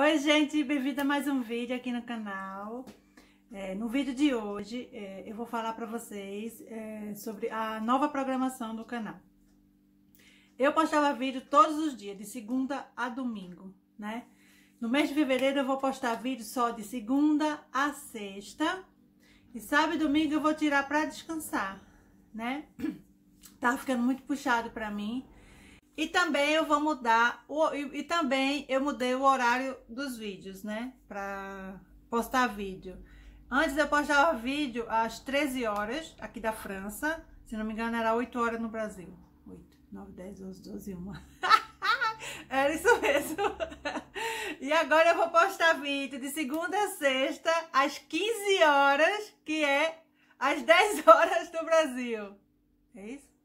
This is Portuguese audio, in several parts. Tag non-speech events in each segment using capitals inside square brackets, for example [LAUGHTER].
Oi, gente, bem-vindo a mais um vídeo aqui no canal. É, no vídeo de hoje, é, eu vou falar para vocês é, sobre a nova programação do canal. Eu postava vídeo todos os dias, de segunda a domingo, né? No mês de fevereiro eu vou postar vídeo só de segunda a sexta. E sábado e domingo eu vou tirar para descansar, né? Tá ficando muito puxado para mim. E também eu vou mudar, o, e, e, também eu mudei o horário dos vídeos, né? Pra postar vídeo. Antes eu postava vídeo às 13 horas, aqui da França. Se não me engano, era 8 horas no Brasil. 8, 9, 10, 11, 12, 1. era isso mesmo. [LAUGHS] E agora eu vou postar vídeo de segunda a sexta, às 15 horas, que é às 10 horas do Brasil. É isso?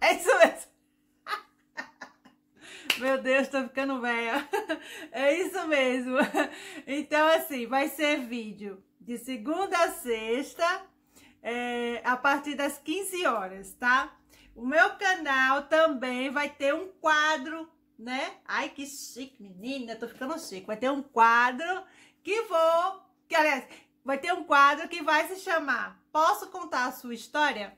É isso mesmo. [LAUGHS] Meu Deus, tô ficando velha. [LAUGHS] É isso mesmo. Então, assim, vai ser vídeo de segunda a sexta, é, a partir das 15 horas, tá? O meu canal também vai ter um quadro, né? Ai, que chique, menina, tô ficando chique. Vai ter um quadro que vou... Que, aliás, vai ter um quadro que vai se chamar Posso Contar a Sua História?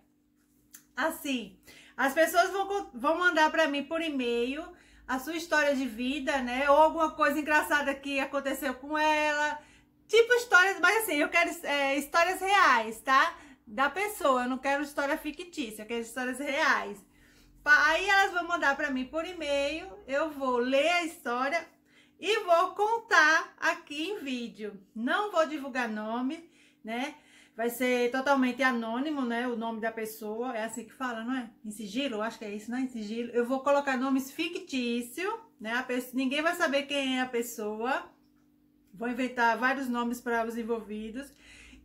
Assim... As pessoas vão, vão mandar para mim por e-mail a sua história de vida, né? Ou alguma coisa engraçada que aconteceu com ela. Tipo histórias, mas assim, eu quero é, histórias reais, tá? Da pessoa, eu não quero história fictícia, eu quero histórias reais. Aí elas vão mandar para mim por e-mail, eu vou ler a história e vou contar aqui em vídeo. Não vou divulgar nome, né? Vai ser totalmente anônimo, né? O nome da pessoa. É assim que fala, não é? Em sigilo? Acho que é isso, né? Em sigilo. Eu vou colocar nomes fictícios, né? A pessoa, ninguém vai saber quem é a pessoa. Vou inventar vários nomes para os envolvidos.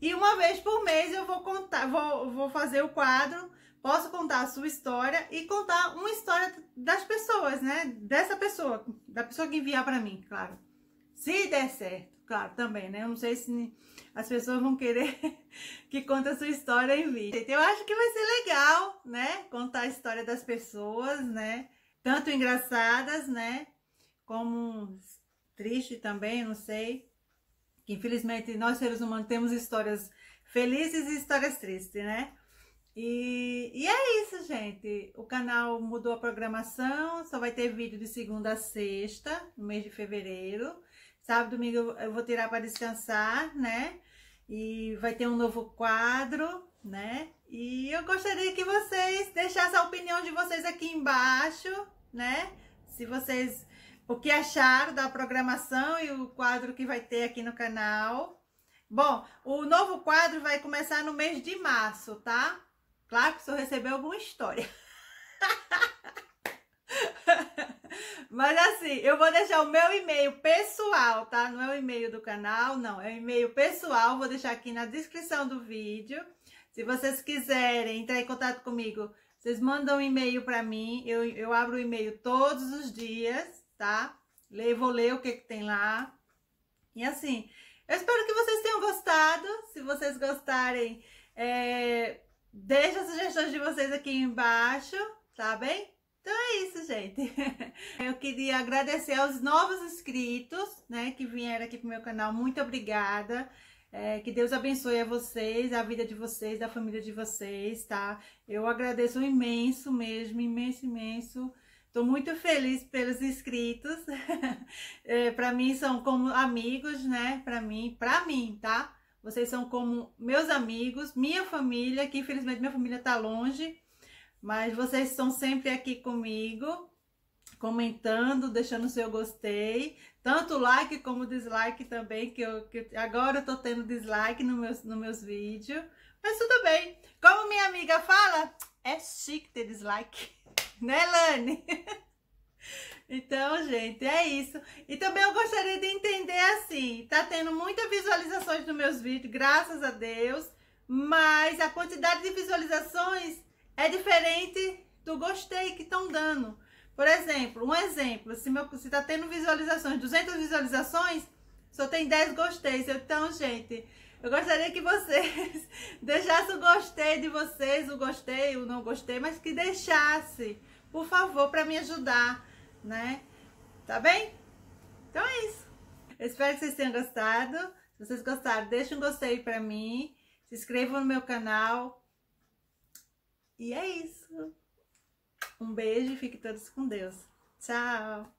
E uma vez por mês eu vou contar, vou, vou fazer o quadro. Posso contar a sua história e contar uma história das pessoas, né? Dessa pessoa, da pessoa que enviar para mim, claro. Se der certo claro, também, né? Eu não sei se as pessoas vão querer [LAUGHS] que conte a sua história em vídeo. Eu acho que vai ser legal, né? Contar a história das pessoas, né? Tanto engraçadas, né? Como triste também, não sei. Que infelizmente nós seres humanos temos histórias felizes e histórias tristes, né? E, e, é isso, gente. O canal mudou a programação, só vai ter vídeo de segunda a sexta, no mês de fevereiro. Sábado, domingo eu vou tirar para descansar, né? E vai ter um novo quadro, né? E eu gostaria que vocês deixassem a opinião de vocês aqui embaixo, né? Se vocês, o que acharam da programação e o quadro que vai ter aqui no canal. Bom, o novo quadro vai começar no mês de março, tá? Claro que se eu receber alguma história. [LAUGHS] Mas assim, eu vou deixar o meu e-mail pessoal, tá? Não é o e-mail do canal, não. É o e-mail pessoal, vou deixar aqui na descrição do vídeo. Se vocês quiserem entrar em contato comigo, vocês mandam um e-mail para mim. Eu, eu abro o e-mail todos os dias, tá? Eu vou ler o que, que tem lá. E assim, eu espero que vocês tenham gostado. Se vocês gostarem, é, deixa as sugestões de vocês aqui embaixo, tá bem? Então é isso, gente. [LAUGHS] Eu queria agradecer aos novos inscritos, né, que vieram aqui pro meu canal. Muito obrigada. É, que Deus abençoe a vocês, a vida de vocês, da família de vocês, tá? Eu agradeço imenso mesmo, imenso, imenso. Tô muito feliz pelos inscritos. [LAUGHS] é, para mim são como amigos, né? Para mim, para mim, tá? Vocês são como meus amigos, minha família, que infelizmente minha família tá longe, mas vocês estão sempre aqui comigo, comentando, deixando seu gostei, tanto like como dislike também, que, eu, que agora eu tô tendo dislike nos meus, no meus vídeos, mas tudo bem. Como minha amiga fala, é chique ter dislike, [LAUGHS] né, Lani? [LAUGHS] Então, gente, é isso. E também eu gostaria de entender assim, tá tendo muitas visualizações nos meus vídeos, graças a Deus, mas a quantidade de visualizações é diferente do gostei que estão dando. Por exemplo, um exemplo, se meu se tá tendo visualizações, 200 visualizações, só tem 10 gostei. Então, gente, eu gostaria que vocês [LAUGHS] deixassem o gostei de vocês, o gostei, o não gostei, mas que deixasse, por favor, para me ajudar, né? Tá bem? Então é isso. Eu espero que vocês tenham gostado. Se vocês gostaram, deixem um gostei para mim, se inscrevam no meu canal, e é isso. Um beijo e fique todos com Deus. Tchau!